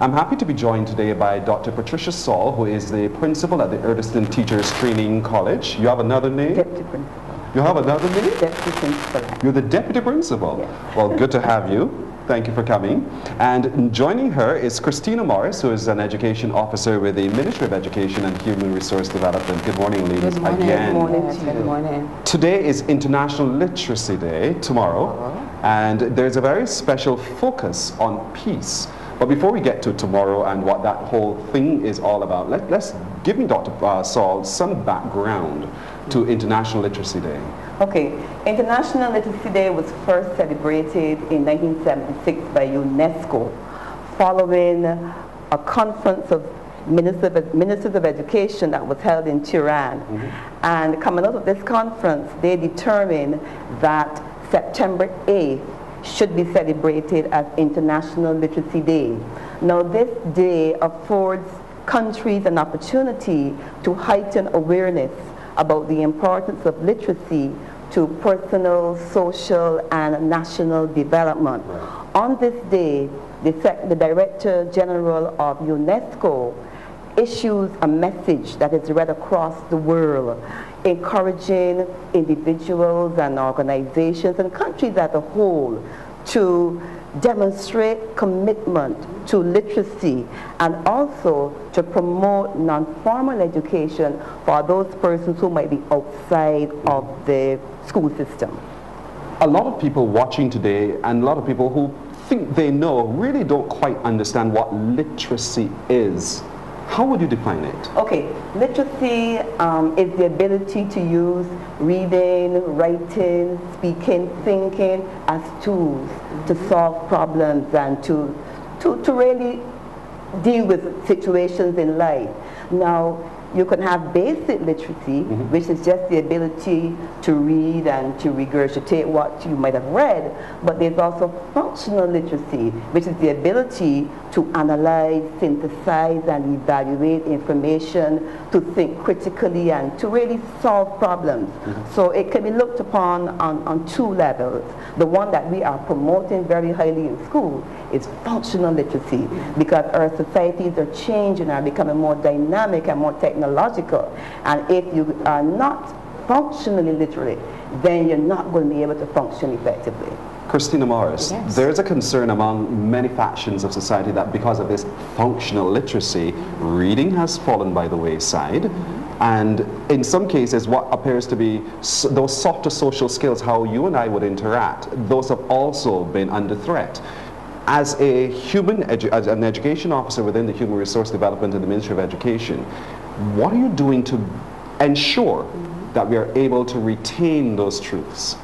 I'm happy to be joined today by Dr. Patricia Saul, who is the principal at the Erdiston Teachers Training College. You have another name? Deputy principal. You have another name? Deputy principal. You're the deputy principal. Yes. Well, good to have you. Thank you for coming. And joining her is Christina Morris, who is an education officer with the Ministry of Education and Human Resource Development. Good morning, ladies. Good morning. Again. Good morning to good morning. Today is International Literacy Day, tomorrow, and there's a very special focus on peace. But before we get to tomorrow and what that whole thing is all about, let, let's give me, Dr. Uh, Saul, some background to International Literacy Day. Okay, International Literacy Day was first celebrated in 1976 by UNESCO following a conference of ministers of, ministers of education that was held in Tehran. And coming out of this conference, they determined that September 8th should be celebrated as International Literacy Day. Now this day affords countries an opportunity to heighten awareness about the importance of literacy to personal, social, and national development. On this day, the, Sec- the Director General of UNESCO issues a message that is read across the world, encouraging individuals and organizations and countries as a whole to demonstrate commitment to literacy and also to promote non-formal education for those persons who might be outside of the school system. A lot of people watching today and a lot of people who think they know really don't quite understand what literacy is. How would you define it? Okay, literacy um, is the ability to use reading, writing, speaking, thinking as tools to solve problems and to, to, to really deal with situations in life. Now, you can have basic literacy, mm-hmm. which is just the ability to read and to regurgitate what you might have read, but there's also functional literacy, which is the ability to analyze, synthesize, and evaluate information, to think critically, and to really solve problems. Mm-hmm. So it can be looked upon on, on two levels. The one that we are promoting very highly in school is functional literacy, because our societies are changing, are becoming more dynamic and more technological. And if you are not functionally literate, then you're not going to be able to function effectively. Christina Morris, Yes. there's a concern among many factions of society that because of this functional literacy, reading has fallen by the wayside. Mm-hmm. And in some cases, what appears to be s- those softer social skills, how you and I would interact, those have also been under threat. As a human, edu- as an education officer within the Human Resource Development in the Ministry of Education, what are you doing to ensure mm-hmm. that we are able to retain those truths?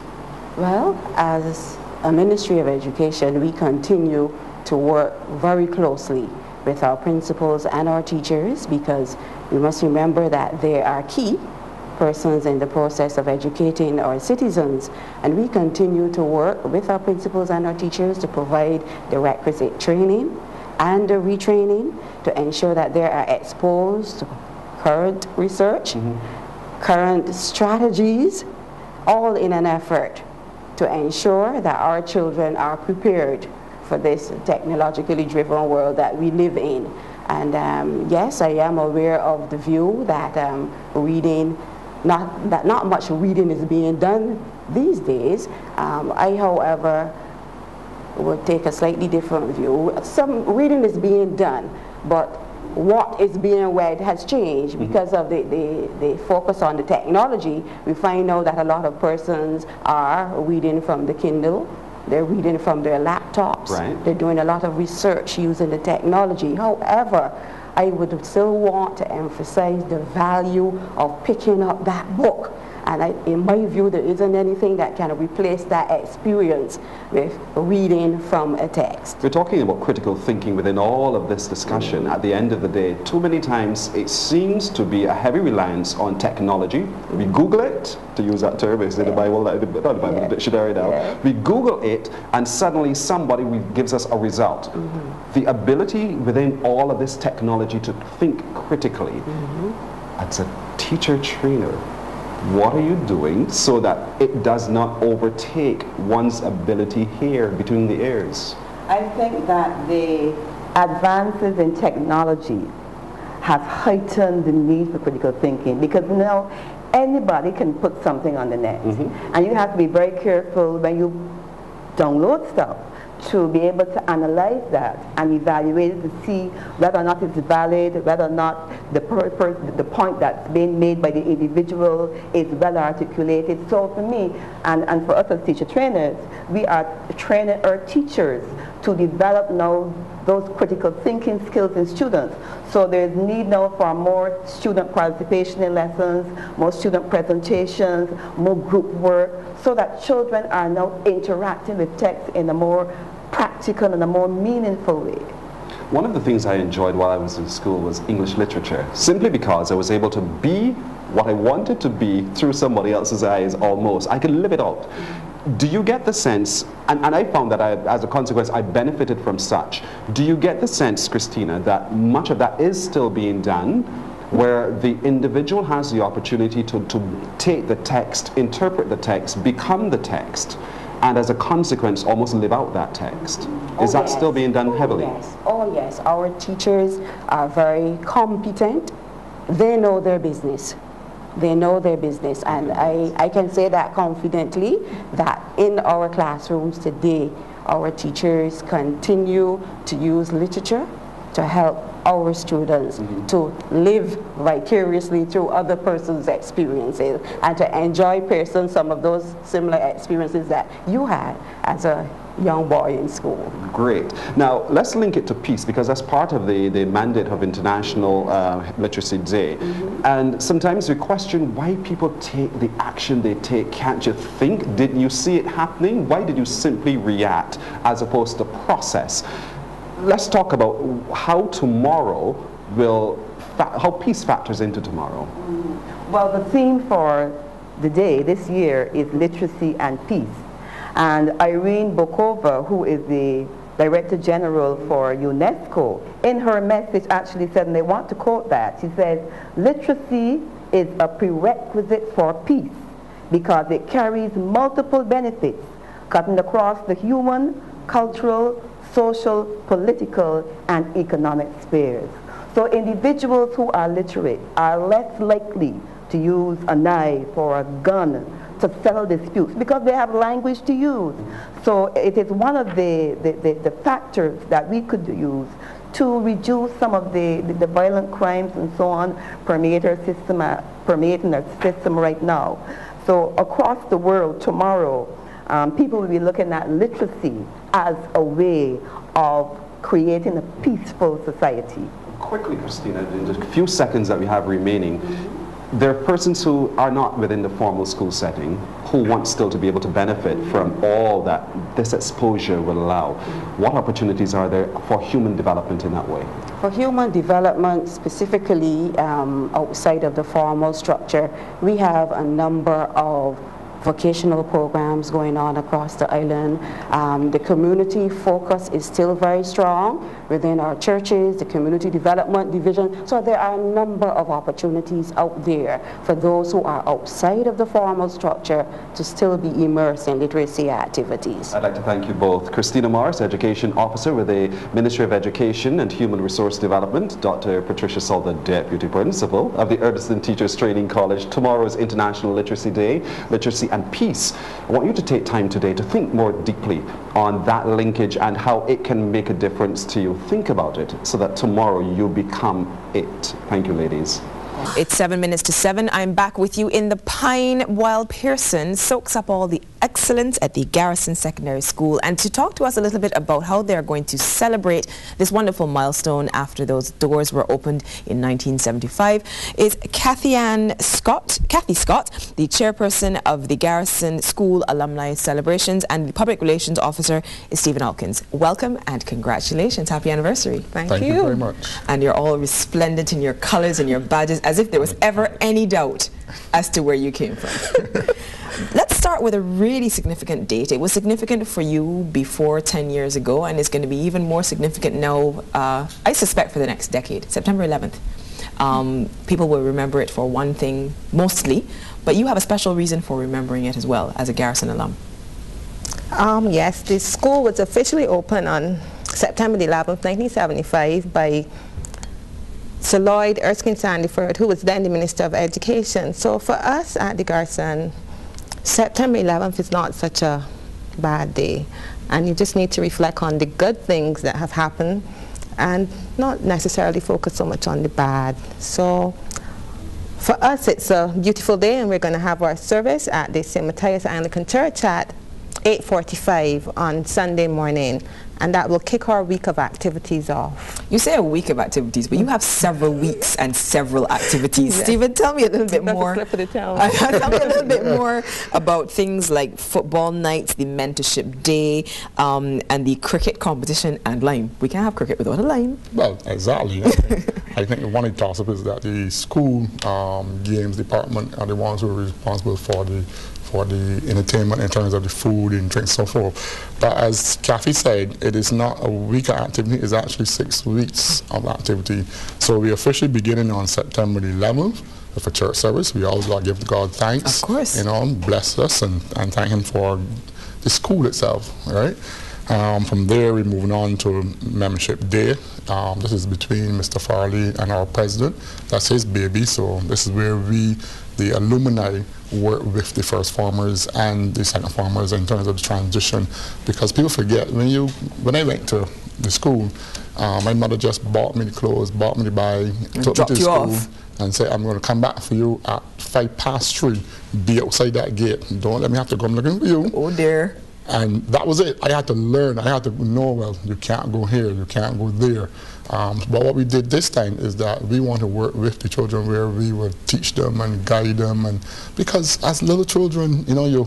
Well, as a Ministry of Education, we continue to work very closely with our principals and our teachers because we must remember that they are key persons in the process of educating our citizens and we continue to work with our principals and our teachers to provide the requisite training and the retraining to ensure that they are exposed to current research, current strategies, all in an effort to ensure that our children are prepared for this technologically driven world that we live in. And um, yes, I am aware of the view that um, reading, not, that not much reading is being done these days. Um, I, however, would take a slightly different view. Some reading is being done, but what is being read has changed mm-hmm. because of the, the, the focus on the technology. We find out that a lot of persons are reading from the Kindle, they're reading from their laptops, Right. they're doing a lot of research using the technology. However, I would still want to emphasize the value of picking up that book. And I, in my view, there isn't anything that can replace that experience with reading from a text. We're talking about critical thinking within all of this discussion. At the end of the day, too many times it seems to be a heavy reliance on technology. We Google it, to use that term, it's in the Bible, not the Bible, the dictionary now. Yeah. We Google it, and suddenly somebody gives us a result. Mm-hmm. The ability within all of this technology to think critically, mm-hmm. as a teacher trainer, what are you doing so that it does not overtake one's ability here between the ears? I think that the advances in technology have heightened the need for critical thinking because now anybody can put something on the net. Mm-hmm. And you have to be very careful when you download stuff to be able to analyze that and evaluate it to see whether or not it's valid, whether or not the, purpose, the point that's being made by the individual is well articulated. So for me, and, and for us as teacher trainers, we are training our teachers to develop now those critical thinking skills in students. So there's need now for more student participation in lessons, more student presentations, more group work, so that children are now interacting with text in a more practical and a more meaningful way. One of the things I enjoyed while I was in school was English literature, simply because I was able to be what I wanted to be through somebody else's eyes almost. I could live it out do you get the sense, and, and I found that I, as a consequence I benefited from such, do you get the sense, Christina, that much of that is still being done where the individual has the opportunity to, to take the text, interpret the text, become the text, and as a consequence almost live out that text. Is oh, that yes. still being done oh, heavily? Yes. Oh yes, our teachers are very competent. They know their business. They know their business. And I, I can say that confidently that in our classrooms today, our teachers continue to use literature to help our students mm -hmm. to live vicariously through other person's experiences and to enjoy person some of those similar experiences that you had as a young boy in school. Great. Now, let's link it to peace because that's part of the, the mandate of International uh, Literacy Day. Mm -hmm. And sometimes we question why people take the action they take. Can't you think? Didn't you see it happening? Why did you simply react as opposed to process? Let's talk about how tomorrow will, how peace factors into tomorrow. Well, the theme for the day this year is literacy and peace. And Irina Bokova, who is the Director General for UNESCO, in her message actually said, and they want to quote that, she says, literacy is a prerequisite for peace because it carries multiple benefits cutting across the human, cultural, social, political, and economic spheres. So individuals who are literate are less likely to use a knife or a gun to settle disputes because they have language to use. So it is one of the, the, the, the factors that we could use to reduce some of the, the, the, violent crimes and so on permeate system, uh, permeating our system right now. So across the world tomorrow, um, people will be looking at literacy as a way of creating a peaceful society. Quickly, Christina, in the few seconds that we have remaining, mm -hmm there are persons who are not within the formal school setting who want still to be able to benefit from all that this exposure will allow. What opportunities are there for human development in that way? For human development, specifically um, outside of the formal structure, we have a number of vocational programs going on across the island. Um, the community focus is still very strong within our churches, the community development division. So there are a number of opportunities out there for those who are outside of the formal structure to still be immersed in literacy activities. I'd like to thank you both. Christina Morris, Education Officer with the Ministry of Education and Human Resource Development, Dr. Patricia the Deputy Principal of the Erdiston Teachers Training College. Tomorrow's International Literacy Day. Literacy and peace. I want you to take time today to think more deeply on that linkage and how it can make a difference to you. Think about it so that tomorrow you become it. Thank you, ladies. It's seven minutes to seven. I'm back with you in the Pine while Pearson soaks up all the excellence at the Garrison Secondary School and to talk to us a little bit about how they're going to celebrate this wonderful milestone after those doors were opened in 1975 is Kathy Ann Scott, Kathy Scott, the chairperson of the Garrison School Alumni Celebrations and the public relations officer is Stephen Alkins. Welcome and congratulations. Happy anniversary. Thank, Thank you. you very much. And you're all resplendent in your colors and your badges as if there was ever any doubt as to where you came from. Let's start with a really significant date. It was significant for you before 10 years ago and it's going to be even more significant now, uh, I suspect, for the next decade, September 11th. Um, people will remember it for one thing mostly, but you have a special reason for remembering it as well as a Garrison alum. Um, yes, the school was officially opened on September 11th, 1975 by Sir Lloyd Erskine Sandiford, who was then the Minister of Education. So for us at the Garrison, September 11th is not such a bad day. And you just need to reflect on the good things that have happened and not necessarily focus so much on the bad. So for us, it's a beautiful day and we're going to have our service at the St. Matthias Anglican Church at 8.45 on Sunday morning and that will kick our week of activities off. You say a week of activities, but you have several weeks and several activities. Yes. Stephen, tell me a little bit That's more. A the tell me a little bit more about things like football nights, the mentorship day, um, and the cricket competition and lime. We can't have cricket without a lime. Well, exactly. I think one of the toss-up is that the school um, games department are the ones who are responsible for the for the entertainment in terms of the food and drinks and so forth. But as Kathy said, it is not a week of activity, it's actually six weeks of activity. So we're officially beginning on September the 11th with a church service. We always got to give God thanks. Of course. You know, bless us and, and thank him for the school itself, right? Um, from there, we're moving on to mentorship day. Um, this is between Mr. Farley and our president. That's his baby, so this is where we, the alumni, work with the first formers and the second formers in terms of the transition. Because people forget, when you, when I went to the school, uh, my mother just bought me the clothes, bought me the bag, took me to school, off. and said, I'm going to come back for you at five past three. Be outside that gate. Don't let me have to come looking for you. Oh dear. And that was it. I had to learn. I had to know, well, you can't go here, you can't go there. Um, but what we did this time is that we want to work with the children where we would teach them and guide them. and Because as little children, you know, you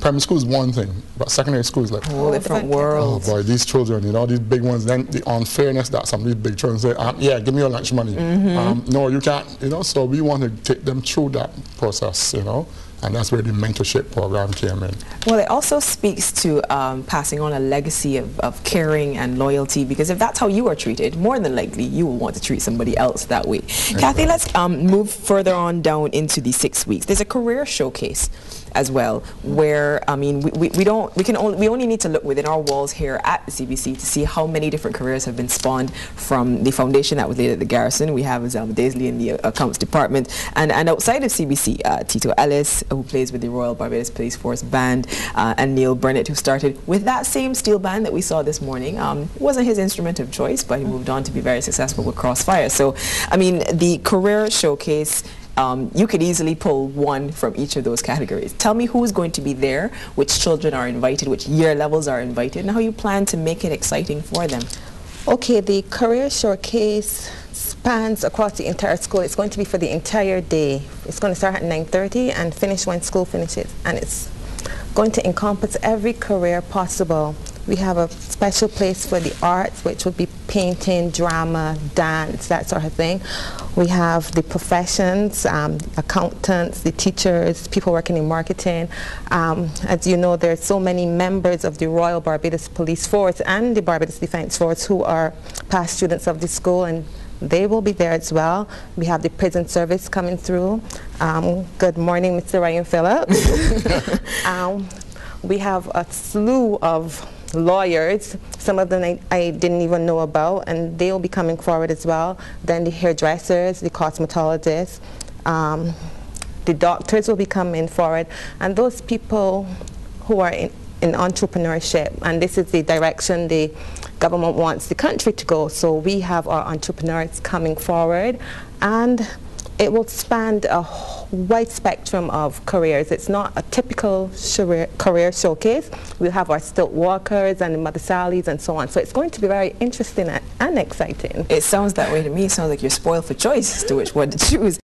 primary school is one thing, but secondary school is like a whole different world. Oh boy, these children, you know, these big ones. Then the unfairness that some of these big children say, um, "Yeah, give me your lunch money." Mm -hmm. um, no, you can't. You know, so we want to take them through that process. You know, and that's where the mentorship program came in. Well, it also speaks to um, passing on a legacy of, of, caring and loyalty because if that's how you are treated, more than likely you will want to treat somebody else that way. Exactly. Kathy, let's um, move further on down into the six weeks. There's a career showcase as well, where I mean, we, we, don't we can only we only need to look within our walls here at the CBC to see how many different careers have been spawned from the foundation that was laid at the Garrison. We have Zelma Daisley in the accounts department, and and outside of CBC, uh, Tito Ellis, who plays with the Royal Barbados Police Force Band, uh, and Neil Burnett, who started with that same steel band that we saw this morning. Um, wasn't his instrument of choice, but he moved on to be very successful with Crossfire. So, I mean, the career showcase um, you could easily pull one from each of those categories. Tell me who's going to be there, which children are invited, which year levels are invited, and how you plan to make it exciting for them. Okay, the career showcase spans across the entire school. It's going to be for the entire day. It's going to start at 9.30 and finish when school finishes. And it's going to encompass every career possible. We have a special place for the arts, which would be painting, drama, dance, that sort of thing. We have the professions, um, accountants, the teachers, people working in marketing. Um, as you know, there are so many members of the Royal Barbados Police Force and the Barbados Defence Force who are past students of the school and they will be there as well. We have the prison service coming through. Um, good morning, Mr. Ryan Phillips. um, we have a slew of lawyers, some of them I, I, didn't even know about, and they'll be coming forward as well. Then the hairdressers, the cosmetologists, um, the doctors will be coming forward, and those people who are in, in entrepreneurship, and this is the direction the government wants the country to go. So we have our entrepreneurs coming forward, and it will span a wide spectrum of careers. It's not a typical career showcase. We'll have our stilt walkers and the Mother Sallies and so on. So it's going to be very interesting and exciting. It sounds that way to me. It sounds like you're spoiled for choice as to which one to choose.